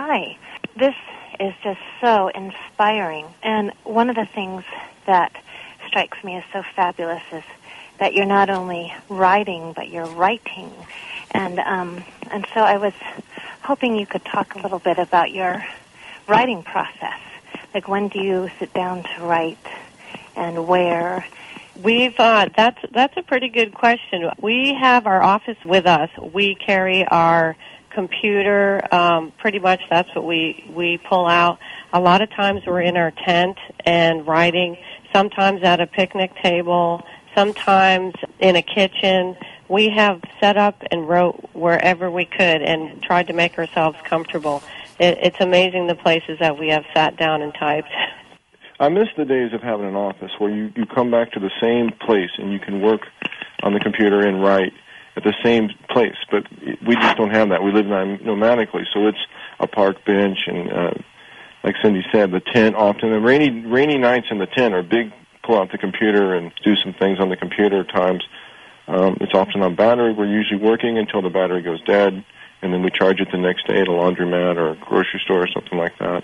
Hi. This is just so inspiring. And one of the things that strikes me as so fabulous is that you're not only writing, but you're writing. And, um, and so I was hoping you could talk a little bit about your writing process. Like when do you sit down to write and where? We've uh, that's that's a pretty good question. We have our office with us. We carry our computer. Um, pretty much that's what we we pull out. A lot of times we're in our tent and writing. Sometimes at a picnic table. Sometimes in a kitchen. We have set up and wrote wherever we could and tried to make ourselves comfortable. It, it's amazing the places that we have sat down and typed. I miss the days of having an office where you, you come back to the same place and you can work on the computer and write at the same place. But we just don't have that. We live nomadically, so it's a park bench and, uh, like Cindy said, the tent often. The rainy rainy nights in the tent are big. Pull out the computer and do some things on the computer. Times um, it's often on battery. We're usually working until the battery goes dead, and then we charge it the next day at a laundromat or a grocery store or something like that.